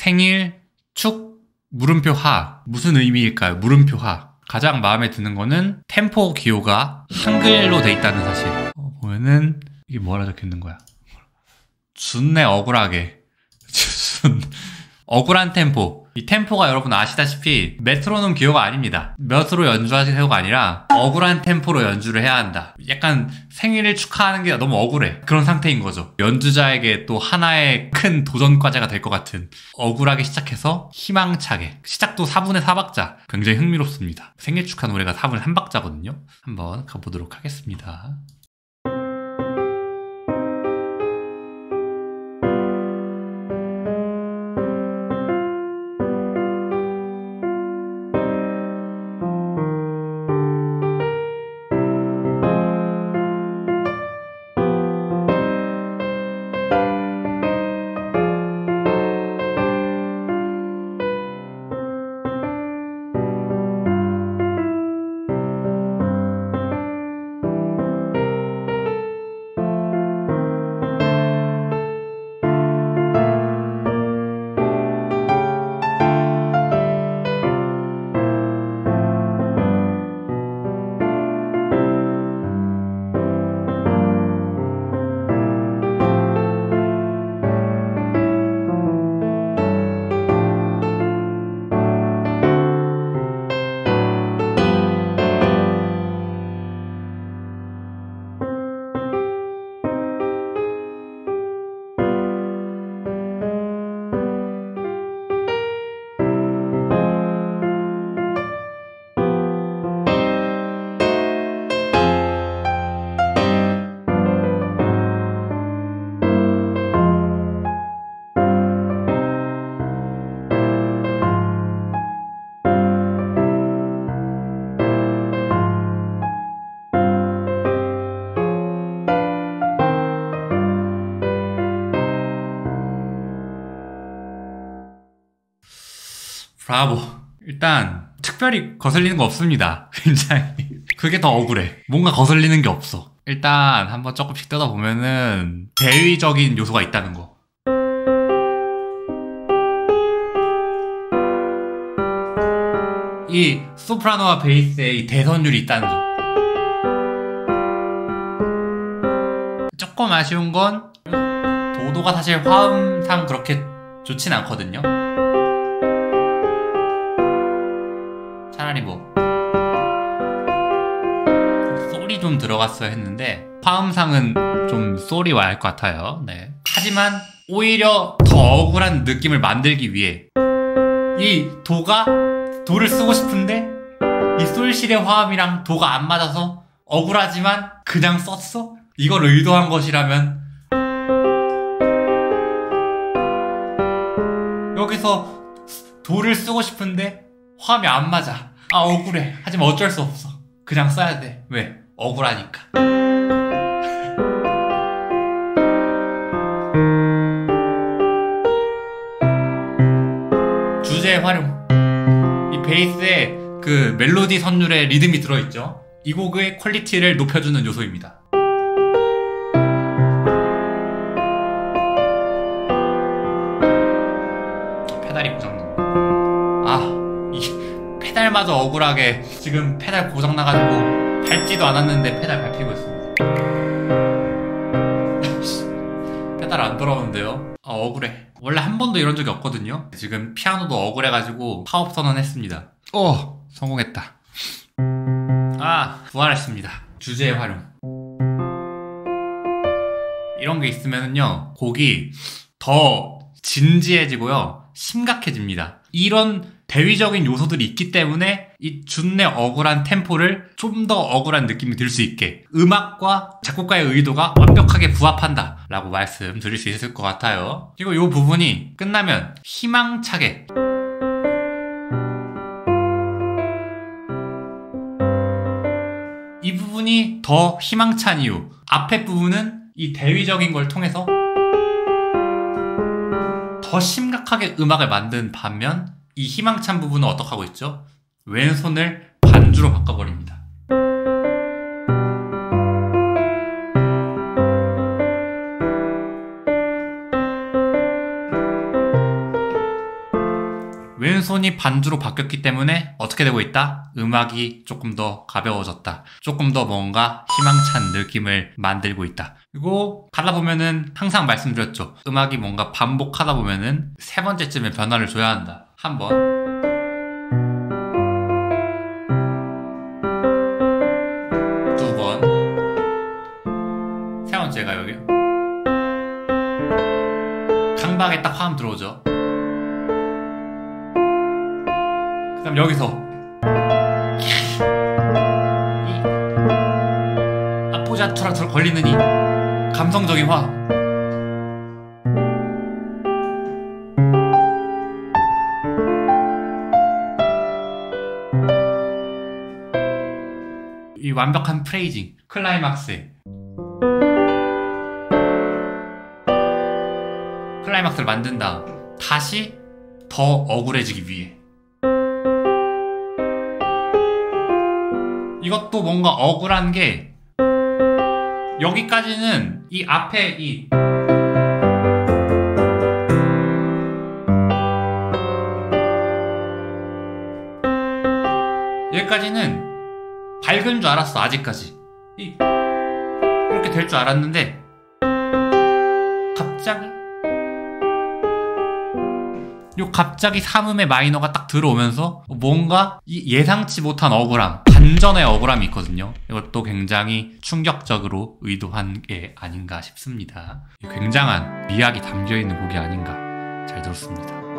생일 축 물음표 하. 무슨 의미일까요? 물음표 하. 가장 마음에 드는 거는 템포 기호가 한글로 돼 있다는 사실. 어, 보면은 이게 뭐라 적혀 있는 거야? 준내 억울하게. 준 억울한 템포 이 템포가 여러분 아시다시피 메트로놈 기호가 아닙니다. 몇으로 연주하세요가 아니라 억울한 템포로 연주를 해야 한다. 약간 생일을 축하하는 게 너무 억울해. 그런 상태인 거죠. 연주자에게 또 하나의 큰 도전 과제가 될 것 같은 억울하게 시작해서 희망차게 시작도 4분의 4박자 굉장히 흥미롭습니다. 생일 축하 노래가 4분의 3박자거든요. 한번 가보도록 하겠습니다. 브라보. 일단 특별히 거슬리는 거 없습니다. 굉장히. 그게 더 억울해. 뭔가 거슬리는 게 없어. 일단 한번 조금씩 뜯어보면은 대위적인 요소가 있다는 거. 이 소프라노와 베이스에 이 대선율이 있다는 점. 조금 아쉬운 건 도도가 사실 화음상 그렇게 좋진 않거든요. 차라리 뭐 솔이 좀 들어갔어야 했는데 화음상은 좀 솔이 와야 할 것 같아요. 네. 하지만 오히려 더 억울한 느낌을 만들기 위해 이 도가 도를 쓰고 싶은데 이 솔실의 화음이랑 도가 안 맞아서 억울하지만 그냥 썼어? 이걸 의도한 것이라면 여기서 도를 쓰고 싶은데 화음이 안 맞아. 아 억울해. 하지만 어쩔 수 없어. 그냥 써야 돼. 왜? 억울하니까. 주제 활용. 이 베이스에 그 멜로디 선율에 리듬이 들어있죠. 이 곡의 quality를 높여주는 요소입니다. 페달마저 억울하게 지금 페달 고장나가지고 밟지도 않았는데 페달 밟히고 있습니다. 페달 안 돌아오는데요? 아, 억울해. 원래 한 번도 이런 적이 없거든요. 지금 피아노도 억울해가지고 파업 선언했습니다. 오! 성공했다. 아, 부활했습니다. 주제의 활용. 이런 게 있으면요, 곡이 더 진지해지고요, 심각해집니다. 이런 대위적인 요소들이 있기 때문에 이 준내 억울한 템포를 좀 더 억울한 느낌이 들 수 있게 음악과 작곡가의 의도가 완벽하게 부합한다 라고 말씀드릴 수 있을 것 같아요. 그리고 이 부분이 끝나면 희망차게 이 부분이 더 희망찬 이유 앞에 부분은 이 대위적인 걸 통해서 더 심각하게 음악을 만든 반면 이 희망찬 부분은 어떻게 하고 있죠? 왼손을 반주로 바꿔버립니다. 왼손이 반주로 바뀌었기 때문에 어떻게 되고 있다? 음악이 조금 더 가벼워졌다. 조금 더 뭔가 희망찬 느낌을 만들고 있다. 그리고 가다 보면은 항상 말씀드렸죠. 음악이 뭔가 반복하다 보면은 세 번째쯤에 변화를 줘야 한다. 한 번. 두 번. 세 번째가 여기. 강박에 딱 화음 들어오죠. 그 다음 여기서 이 아포자투라 들 걸리는 이 감성적인 화 이 완벽한 프레이징 클라이막스에. 클라이막스를 만든 다음 다시 더 억울해지기 위해. 이것도 뭔가 억울한 게 여기까지는 이 앞에 이 여기까지는 밝은 줄 알았어 아직까지 이 이렇게 될 줄 알았는데 갑자기 요 갑자기 삼음의 마이너가 딱 들어오면서 뭔가 이 예상치 못한 억울함, 반전의 억울함이 있거든요. 이것도 굉장히 충격적으로 의도한 게 아닌가 싶습니다. 굉장한 미학이 담겨 있는 곡이 아닌가 잘 들었습니다.